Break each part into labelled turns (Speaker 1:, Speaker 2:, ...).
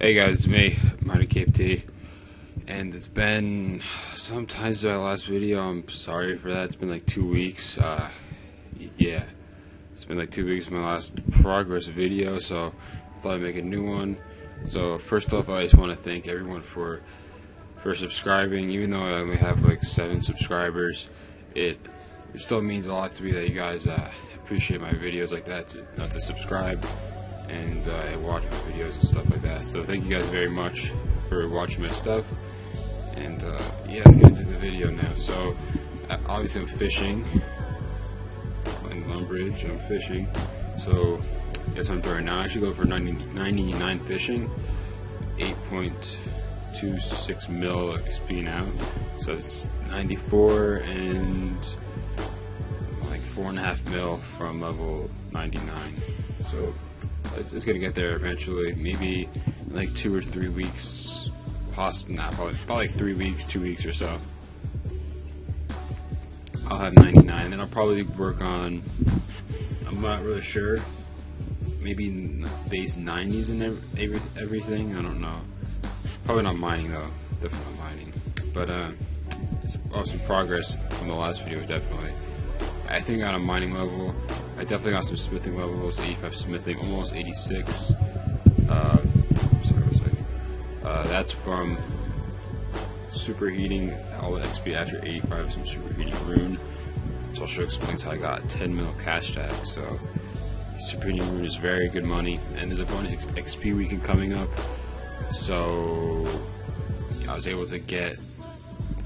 Speaker 1: Hey guys, it's me, Mighty Cape T, and it's been sometimes my last video. I'm sorry for that. It's been like two weeks. Uh, yeah, it's been like two weeks my last progress video, so I thought I'd make a new one. So first off, I just want to thank everyone for for subscribing. Even though I only have like seven subscribers, it it still means a lot to me that you guys uh, appreciate my videos like that. To, not to subscribe and uh, watch my videos and stuff like that. So thank you guys very much for watching my stuff. And uh, yeah, let's get into the video now. So uh, obviously I'm fishing in Lumbridge. I'm fishing. So that's what I'm doing now. I actually go for 90, 99 fishing, 8.26 mil XP now. So it's 94 and like four and a half mil from level 99. So it's, it's gonna get there eventually. Maybe like two or three weeks. Possibly not. Probably, probably three weeks, two weeks or so. I'll have 99, and I'll probably work on. I'm not really sure. Maybe base 90s and every, everything. I don't know. Probably not mining though. Definitely not mining. But uh, it's also progress from the last video. Definitely. I think on a mining level, I definitely got some smithing levels, 85 smithing, almost 86. Uh, sorry, uh, that's from superheating all XP after 85, some superheating rune. It also explains how I got 10 mil cash tag. So superheating rune is very good money, and there's a bonus XP weekend coming up. So I was able to get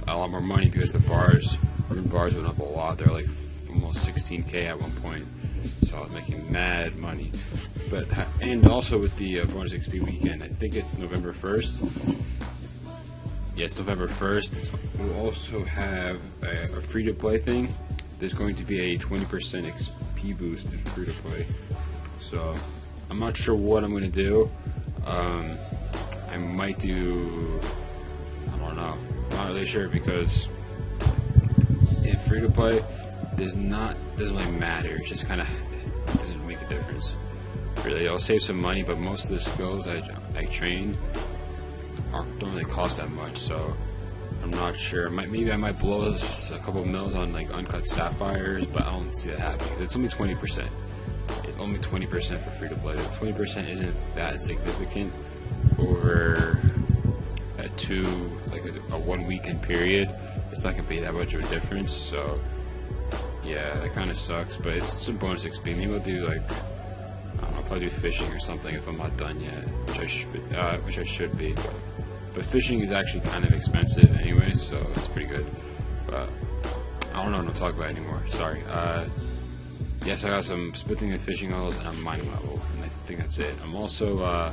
Speaker 1: a lot more money because the bars, rune bars went up a lot. They're like almost 16k at one point, so I was making mad money. But and also with the uh, bonus XP weekend, I think it's November 1st. Yes, November 1st. We'll also have a, a free to play thing. There's going to be a 20% XP boost in free to play. So I'm not sure what I'm going to do. Um, I might do. I don't know. I'm not really sure because in free to play, there's not doesn't really matter. It just kind of doesn't make a difference. Really, I'll save some money, but most of the skills I I train aren't, don't really cost that much. So I'm not sure. Might, maybe I might blow a couple mils on like uncut sapphires, but I don't see that happening. It's only 20 percent. It's only 20 percent for free to play. 20 percent isn't that significant over a two like a, a one weekend period. It's not gonna be that much of a difference. So yeah, that kind of sucks, but it's some bonus XP. Maybe we'll do like I don't know, probably do fishing or something if I'm not done yet, which I should, uh, which I should be. But, fishing is actually kind of expensive anyway, so it's pretty good. But I don't know what to talk about anymore. Sorry. Uh, yes, I got some smithing and fishing levels and a mining level, and I think that's it. I'm also uh,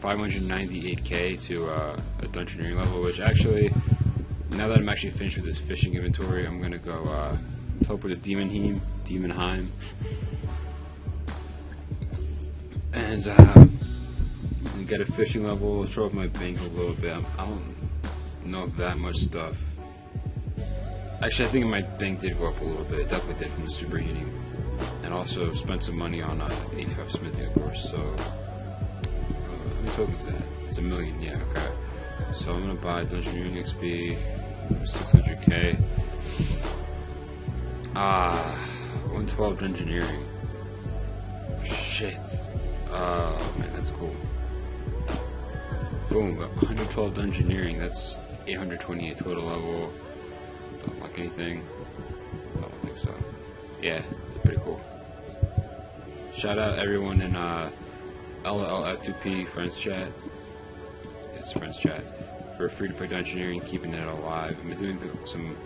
Speaker 1: 598k to uh, a dungeoneering level, which actually, now that I'm actually finished with this fishing inventory, I'm gonna go. Uh, Hope with a Daemonheim, Daemonheim. And, uh, get a fishing level, show off my bank a little bit. I don't know that much stuff. Actually, I think my bank did go up a little bit. It definitely did from the superheating. And also spent some money on uh, 85 smithing, of course. So, uh, how many tokens is that? It's a million, yeah, okay. So I'm gonna buy Dungeoneering XP, 600k. Ah, 112 dungeoneering. Shit. Oh, man, that's cool. Boom, 112 dungeoneering. That's 828 total level. Don't like anything. I don't think so. Yeah, pretty cool. Shout out everyone in uh, LLF2P Friends Chat. It's Friends Chat. For free to play dungeoneering, keeping it alive. I've been doing some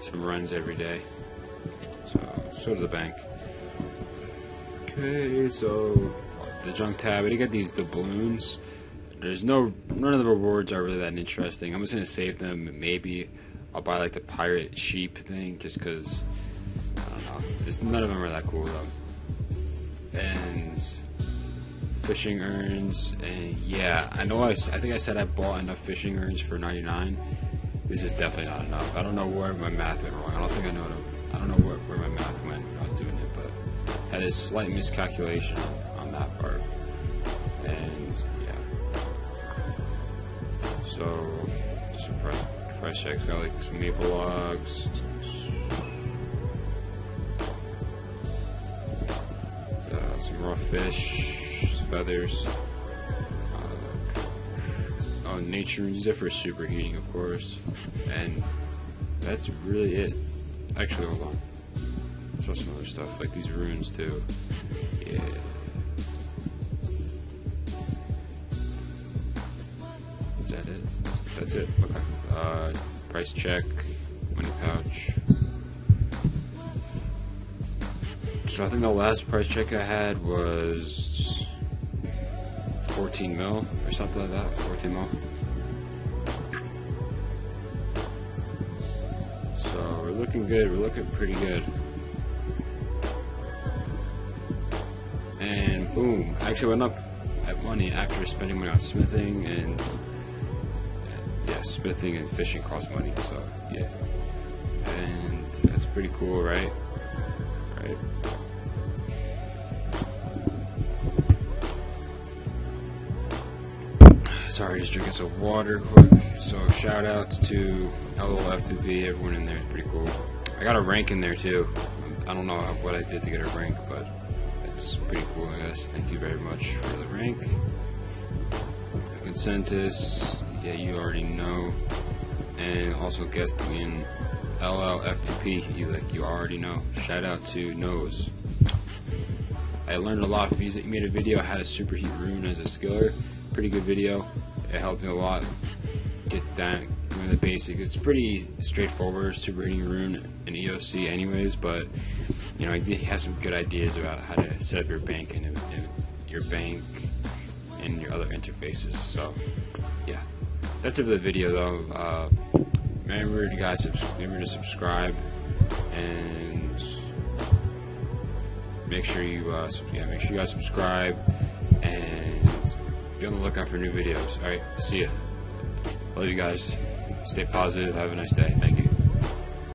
Speaker 1: some runs every day. So to the bank. Okay, so the junk tab. I get these doubloons. There's no none of the rewards are really that interesting. I'm just gonna save them. Maybe I'll buy like the pirate sheep thing just because I don't know. It's, none of them are that cool though. And fishing urns and yeah, I know I, I think I said I bought enough fishing urns for 99. This is definitely not enough. I don't know where my math went wrong. I don't think I know. I don't know where, where my math went when I was doing it, but had a slight miscalculation on, that part. And yeah. So, some price, price checks. Got like some maple logs. Uh, some raw fish, feathers. Uh, oh, nature and zephyr superheating, of course. And that's really it. Actually, hold on. I saw some other stuff, like these runes too. Yeah. Is that it? That's it. Okay. Uh, price check, money pouch. So I think the last price check I had was 14 mil or something like that. 14 mil. Looking good. We're looking pretty good. And boom, I actually went up at money after spending money on smithing and uh, yeah, smithing and fishing cost money. So yeah, and that's pretty cool, right? Right. Sorry, just drinking some water quick. So shout outs to LOF2P, everyone in there is pretty cool. I got a rank in there too. I don't know what I did to get a rank, but it's pretty cool, I guess. Thank you very much for the rank. Consensus, yeah, you already know. And also guesting in LLF2P, you like you already know. Shout out to Nose. I learned a lot. He made a video how to superheat rune as a skiller. Pretty good video. It helped me a lot get that you know, the basic. It's pretty straightforward, Super superheating rune and EOC, anyways. But you know, he has some good ideas about how to set up your bank and, and your bank and your other interfaces. So yeah, that's it for the video, though. Uh, remember, you guys, remember to subscribe and make sure you uh, yeah, make sure you guys subscribe and be on the lookout for new videos. All right, see ya. Love you guys. Stay positive. Have a nice day. Thank.